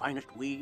finest weed